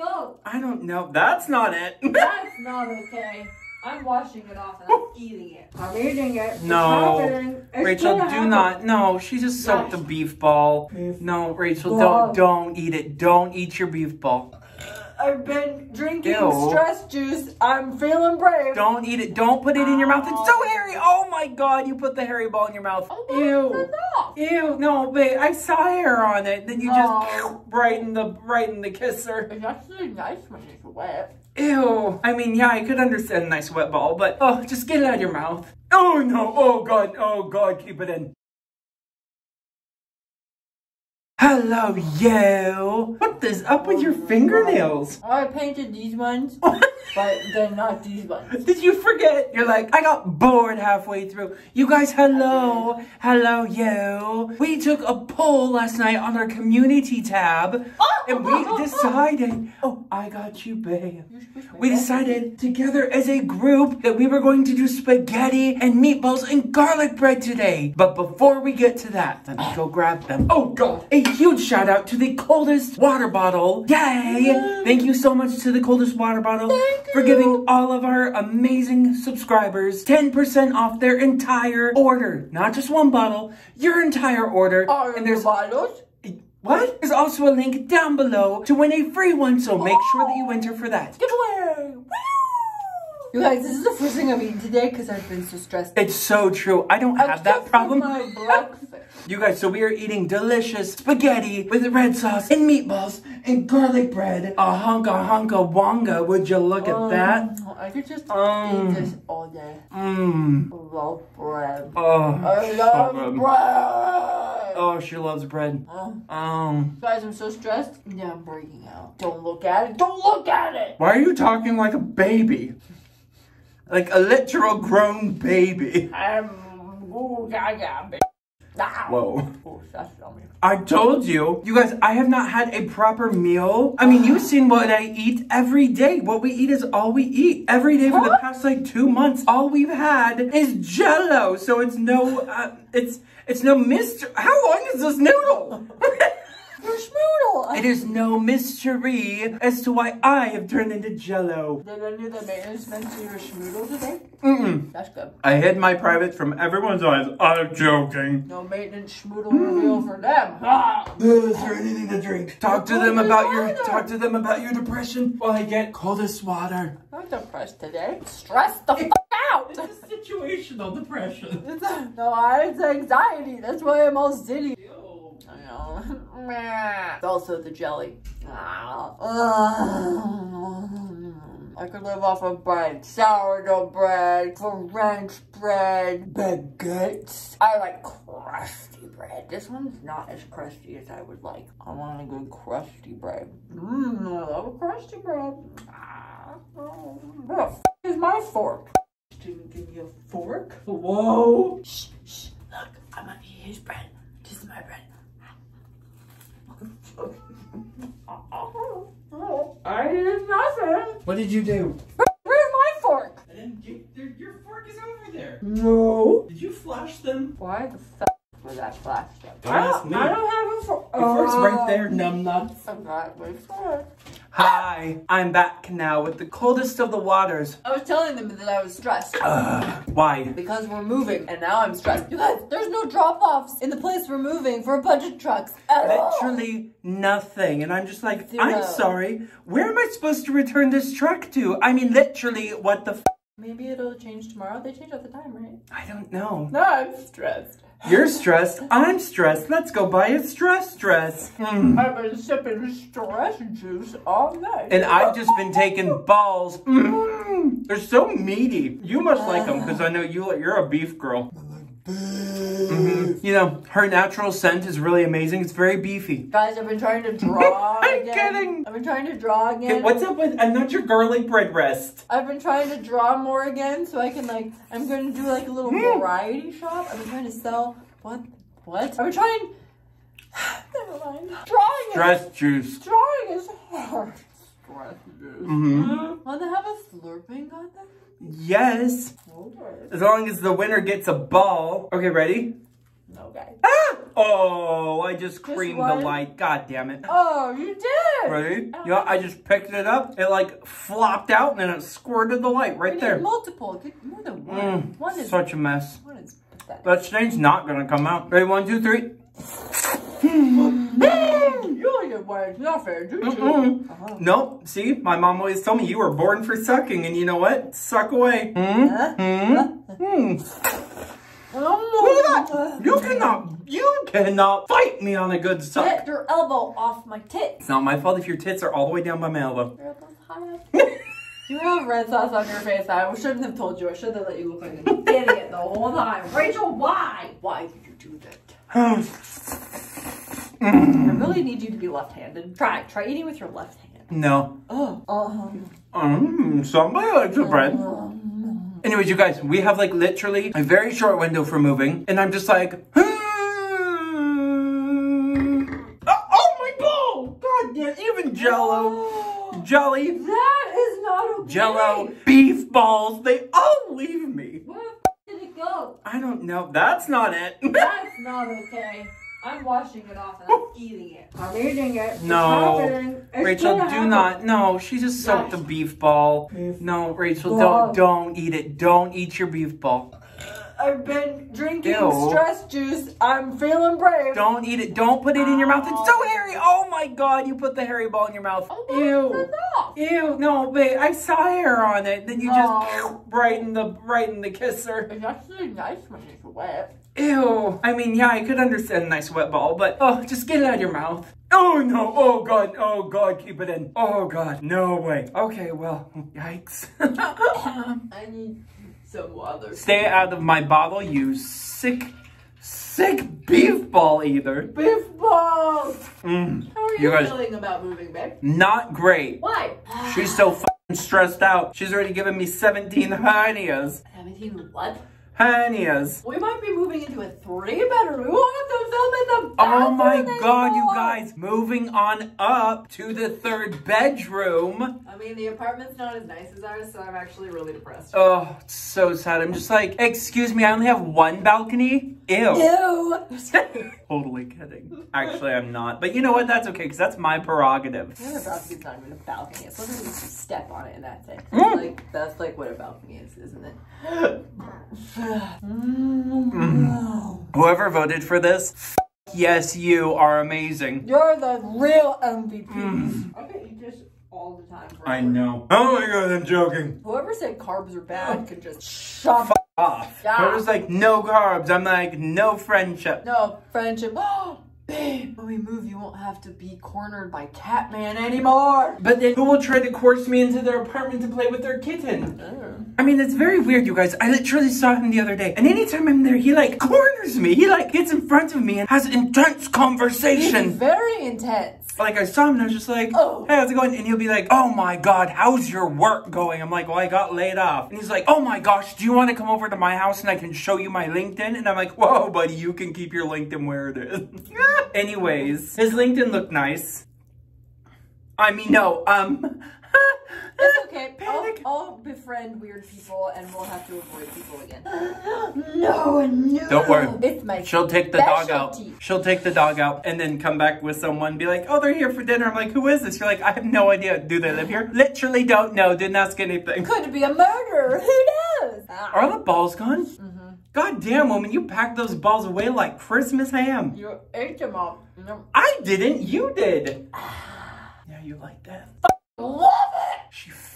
go. I don't know. That's not it. That's not okay. I'm washing it off and I'm eating it. I'm eating it. It's No. happening. It's Rachel, gonna do happen. not. No, she just soaked the beef ball. Beef No, Rachel, ball. don't don't eat it. Don't eat your beef ball. I've been drinking Ew. stress juice. I'm feeling brave. Don't eat it. Don't put it in your mouth. It's so hairy. Oh my god, you put the hairy ball in your mouth. Oh, Ew. Ew, no, babe, I saw hair on it. Then you just Oh. right in the right in the kisser. It's actually nice when it's wet. Ew. I mean, yeah, I could understand a nice wet ball, but oh, just get it out of your mouth. Oh no. Oh god. Oh god, keep it in. Hello, you. What is up with your fingernails? I painted these ones, but they're not these ones. Did you forget? You're like, I got bored halfway through. You guys, hello. Hello, you. We took a poll last night on our community tab, and we decided, oh, I got you, babe. We decided together as a group that we were going to do spaghetti and meatballs and garlic bread today. But before we get to that, let me go grab them. Oh God, a huge shout out to the coldest water bottle. Yay! Thank you so much to the coldest water bottle for giving all of our amazing subscribers 10% off their entire order. Not just one bottle, your entire order. Are and there there's bottles? Eh, what? There's also a link down below to win a free one, so make sure that you enter for that. Giveaway! You guys, this is the first thing I'm eating today because I've been so stressed. It's so true. I don't have that problem. You guys, so we are eating delicious spaghetti with red sauce and meatballs and garlic bread. A honka honka wonga. Would you look at that? Um, I could just Um. eat this all day. Mmm. I love bread. Oh, I so love good. bread. Oh, she loves bread. Oh. Um, Guys, I'm so stressed. Yeah, I'm breaking out. Don't look at it. Don't look at it. why are you talking like a baby? Like a literal grown baby. I'm. Ooh, gaga, bitch. Ah. Whoa. Oh. I told you. You guys, I have not had a proper meal. I mean, you've seen what I eat every day. What we eat is all we eat. Every day for the past like two months, all we've had is jello. So it's no, uh, it's, it's no mystery. How long is this noodle? Your schmoodle. it is no mystery as to why I have turned into jello. Did I do the maintenance meant to your schmoodle today? Mm-mm. That's good. I hid my private from everyone's eyes. I'm joking. No maintenance schmoodle reveal for them. Ah. Is there anything to drink? Talk to them about your talk to them about your depression while I get coldest water. I'm depressed today. Stressed the f out. situational depression. It's a, no, I it's anxiety. That's why I'm all zitty. It's also the jelly. Ah. I could live off of bread, sourdough bread, French bread, baguettes. I like crusty bread. This one's not as crusty as I would like. I want a good crusty bread. Mmm, I love crusty bread. Ah. Where the is my fork? Didn't give me a fork. Whoa. Shh, shh. Look, I'm gonna eat his bread. This is my bread. I did nothing. What did you do? Where's my fork? I didn't. You, there, your fork is over there. No. Did you flush them? Why the fuck was that flashed up? Don't I don't, me. I don't have a fork. Your fork's right oh. there, numbnuts. I got my fork. Hi, I'm back now with the coldest of the waters. I was telling them that I was stressed. Ugh, why? Because we're moving, and now I'm stressed. You guys, there's no drop-offs in the place we're moving for a bunch of trucks at all. Literally nothing. And I'm just like, Zero. I'm sorry. Where am I supposed to return this truck to? I mean, literally, what the f? Maybe it'll change tomorrow. They change all the time, right? I don't know. No, I'm stressed. You're stressed. I'm stressed. Let's go buy a stress dress. Hmm. I've been sipping stress juice all night. And I've just been taking balls. Mm. They're so meaty. You must like them because I know you. You're a beef girl. Mhm. You know, her natural scent is really amazing. It's very beefy. Guys, I've been trying to draw I'm again. kidding. I've been trying to draw again. Okay, what's up with? I'm not your garlic bread rest. I've been trying to draw more again so I can like I'm gonna do like a little Hmm. variety shop. I've been trying to sell what what? I've been trying Never mind. Drawing Stress is juice. drawing is hard. Stress juice. Mhm. Want to have a slurping on them? Yes. Okay. As long as the winner gets a ball. Okay, ready? No Okay. Ah! Oh, I just Just creamed the light. God damn it. Oh, you did. Ready? Oh. Yeah, I just picked it up. It like flopped out and then it squirted the light right need there. multiple. Get more than one. Mm, one is such a mess. one is pathetic. That stain's not gonna come out. Ready? One, two, three. You only get one. It's not fair, do you? Mm-mm. Uh-huh. Nope. See, my mom always told me you were born for sucking, and you know what? Suck away. Hmm? Huh? Hmm? Hmm? Look at that. You cannot, you cannot fight me on a good suck. Get your elbow off my tits. It's not my fault if your tits are all the way down by my elbow. Your elbow's high up. You have red sauce on your face. I shouldn't have told you. I should have let you look like an idiot the whole time. Rachel, why? Why did you do that? I really need you to be left-handed. Try. Try eating with your left hand. no. Oh. Uh-huh. Um, somebody likes the bread. Anyways, you guys, we have like literally a very short window for moving, and I'm just like, hmm. oh, oh my ball! God damn, even Jello, Oh, Jelly, that is not okay. Jello, beef balls, they all leave me. Where the f- did it go? I don't know. That's not it. That's not okay. I'm washing it off and I'm eating it. I'm eating it. It's No. happening. It's Rachel, do happen. not. No, she just soaked the beef ball. Beef No, Rachel, ball. don't don't eat it. Don't eat your beef ball. I've been drinking Ew. stress juice. I'm feeling brave. Don't eat it. Don't put it in your mouth. It's so hairy. Oh my god, you put the hairy ball in your mouth. Oh, Ew. Enough. Ew, no, babe, I saw hair on it. Then you just Oh. right in the right in the kisser. It's actually nice when it's wet. Ew. I mean, yeah, I could understand a nice wet ball, but oh, just get it out of your mouth. Oh no, oh god, oh god, keep it in. Oh god, no way. Okay, well, yikes. I need some water. Stay out of my bottle, you sick, sick beef ball eater. Beef balls. Mm, How are you, You guys- feeling about moving, babe? not great. Why? She's so stressed out. She's already given me 17 hernias. 17 what? Hernias. We might be moving into a three bedroom. We won't have to film in the Oh my bathroom god, you guys. Moving on up to the third bedroom. I mean, the apartment's not as nice as ours, so I'm actually really depressed. Oh, it's so sad. I'm just like, excuse me, I only have one balcony? Ew. Ew. Totally kidding. Actually, I'm not. But you know what? That's okay, because that's my prerogative. Your balcony's not even a balcony. It's literally just you step on it and that's it. Mm. Like that's like what a balcony is, isn't it? Mm. Whoever voted for this, yes, you are amazing. You're the real MVP. Mm. I bet you this all the time. I know. Oh my god, I'm joking. Whoever said carbs are bad can just shove Off. Yeah. I was like, no carbs. I'm like, no friendship. no friendship. Babe, when we move, you won't have to be cornered by Catman anymore. But then who will try to coerce me into their apartment to play with their kitten? I mean, it's very weird, you guys. I literally saw him the other day. And anytime I'm there, he like corners me. He like gets in front of me and has intense conversation. very intense. Like I saw him and I was just like, Oh. hey, how's it going? And he'll be like, oh my God, how's your work going? I'm like, well, I got laid off. And he's like, oh my gosh, do you want to come over to my house and I can show you my LinkedIn? And I'm like, whoa, buddy, you can keep your LinkedIn where it is. Anyways, his LinkedIn looked nice. I mean, no, um, okay. I'll, befriend weird people and we'll have to avoid people again. no, no. Don't worry. It's my She'll take the dog out. Specialty. She'll take the dog out and then come back with someone be like, oh, they're here for dinner. I'm like, who is this? You're like, I have no idea. Do they live here? Literally don't know. Didn't ask anything. Could be a murderer. Who knows? Are the balls gone? Mm-hmm. God damn, woman, you packed those balls away like Christmas ham. You ate them all. No. I didn't. You did. Yeah, you like that. I Love it. She f***ing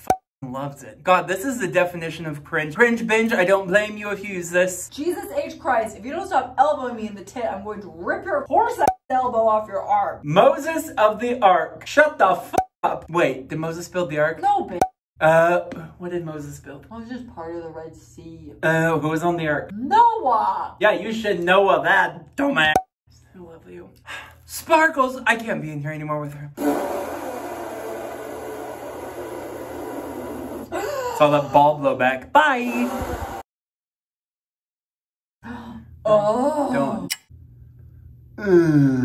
loves it. God, this is the definition of cringe. Cringe binge. I don't blame you if you use this. Jesus H. Christ, if you don't stop elbowing me in the tit, I'm going to rip your horse elbow off your arm. Moses of the Ark. Shut the f up. Wait, did Moses build the Ark? No, bitch. Uh, what did Moses build? I was just part of the Red Sea. Uh, who was on the Ark? Noah. Yeah, you should know of that, dumbass. I love you. Sparkles! I can't be in here anymore with her. Saw that ball blow back. Bye! Oh. Don't. Mm.